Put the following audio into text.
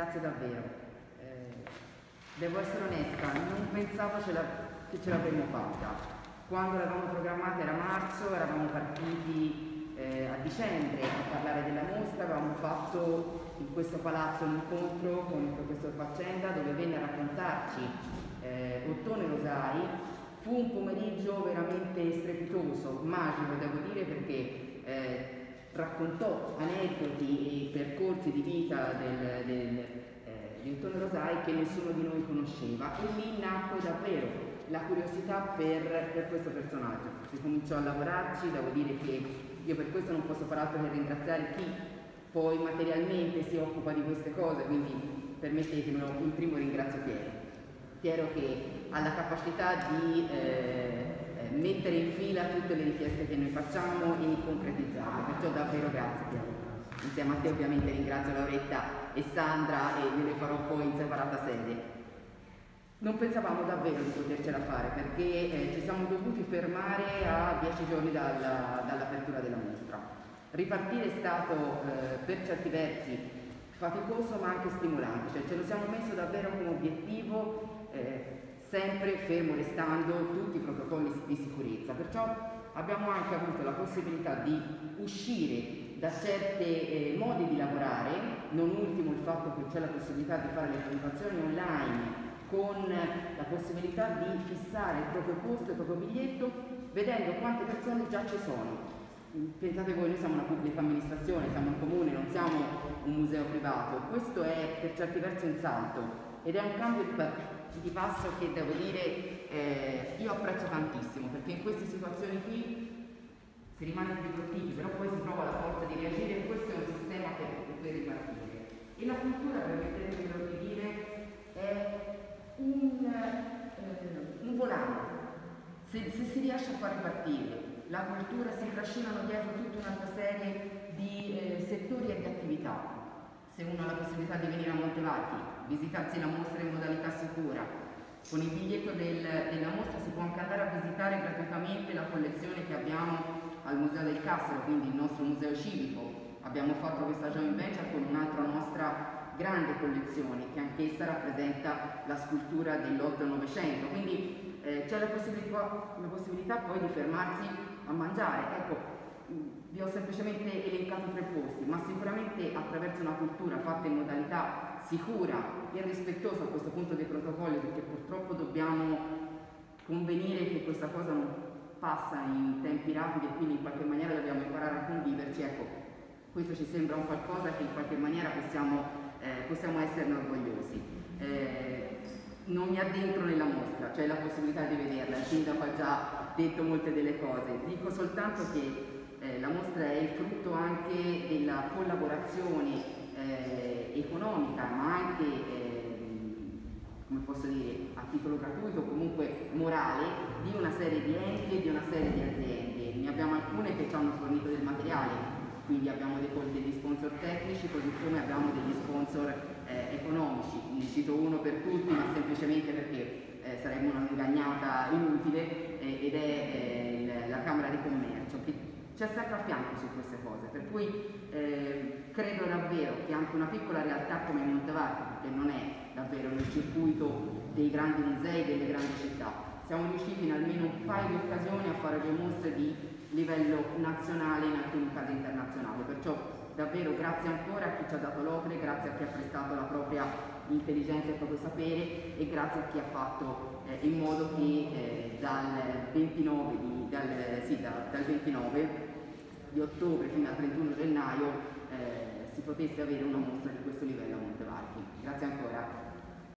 grazie davvero. Eh, devo essere onesta, non pensavo ce che ce l'avremmo fatta. Quando l'avevamo programmata era marzo, eravamo partiti eh, a dicembre a parlare della mostra, avevamo fatto in questo palazzo un incontro con il professor Faccenda dove venne a raccontarci eh, Ottone Rosai. Fu un pomeriggio veramente strepitoso, magico devo dire perché eh, raccontò aneddoti e percorsi di vita del, del, eh, di Ottone Rosai che nessuno di noi conosceva e lì nacque davvero la curiosità per, per, questo personaggio. Si cominciò a lavorarci, devo dire che io per questo non posso far altro che ringraziare chi poi materialmente si occupa di queste cose, quindi permettetemelo, in primo ringrazio Piero. Piero che ha la capacità di eh, mettere in fila tutte le richieste che noi facciamo e concretizzarle, perciò davvero grazie Piero. Insieme a te ovviamente ringrazio Lauretta e Sandra e ve le farò poi in separata sede. Non pensavamo davvero di potercela fare perché eh, ci siamo dovuti fermare a dieci giorni dalla, dall'apertura della mostra. Ripartire è stato eh, per certi versi faticoso ma anche stimolante, cioè ce lo siamo messo davvero come obiettivo eh, sempre fermo restando tutti i protocolli di sicurezza, perciò abbiamo anche avuto la possibilità di uscire da certi eh, modi di lavorare, non ultimo il fatto che c'è la possibilità di fare le prenotazioni online con la possibilità di fissare il proprio posto, il proprio biglietto, vedendo quante persone già ci sono. Pensate voi, noi siamo una pubblica amministrazione, siamo un comune, non siamo un museo privato, questo è per certi versi un salto ed è un cambio di, di passo che devo dire eh, io apprezzo tantissimo perché in queste situazioni qui si rimane colpiti, però poi si trova la forza di reagire e questo è un sistema per, per ripartire. E la cultura, permettetemi di dire, è un, eh, un volano. Se, se, si riesce a far ripartire la cultura si trascinano dietro tutta un'altra serie di eh, settori e di attività. Se uno ha la possibilità di venire a Montevarchi, visitarsi la mostra in modalità sicura, con il biglietto del, della mostra si può anche andare a visitare gratuitamente la collezione che abbiamo al Museo del Cassero, quindi il nostro museo civico. Abbiamo fatto questa joint venture con un'altra nostra grande collezione che anch'essa rappresenta la scultura dell'8 Novecento, quindi eh, c'è la la possibilità, poi di fermarsi a mangiare. Ecco, vi ho semplicemente elencato tre posti, ma sicuramente attraverso una cultura fatta in modalità sicura e rispettosa a questo punto dei protocolli, perché purtroppo dobbiamo convenire che questa cosa non passa in tempi rapidi e quindi in qualche maniera dobbiamo imparare a conviverci, ecco, questo ci sembra un qualcosa che in qualche maniera possiamo eh, possiamo esserne orgogliosi. Eh, non mi addentro nella mostra, c'è la possibilità di vederla, il sindaco ha già detto molte delle cose, dico soltanto che eh, la mostra è il frutto anche della collaborazione eh, economica, ma anche ehm, come posso dire, a titolo gratuito comunque morale, di una serie di enti e di una serie di aziende. Ne abbiamo alcune che ci hanno fornito del materiale, quindi abbiamo degli sponsor tecnici così come abbiamo degli sponsor eh, economici, ne cito uno per tutti ma semplicemente perché eh, sarebbe una ingagnata inutile eh, ed è eh, la Camera di Commercio che ci è sempre a fianco su queste cose, per cui eh, credo davvero che anche una piccola realtà come Montevarco, perché non è davvero nel circuito dei grandi musei, delle grandi città, siamo riusciti in almeno un paio di occasioni a fare due mostre di livello nazionale e in alcuni casi internazionale. Perciò davvero grazie ancora a chi ci ha dato l'opera, grazie a chi ha prestato la propria intelligenza e il proprio sapere e grazie a chi ha fatto eh, in modo che eh, dal, 29 di, dal, sì, da, dal 29 di ottobre fino al 31 gennaio eh, si potesse avere una mostra di questo livello a Montevarchi. Grazie ancora.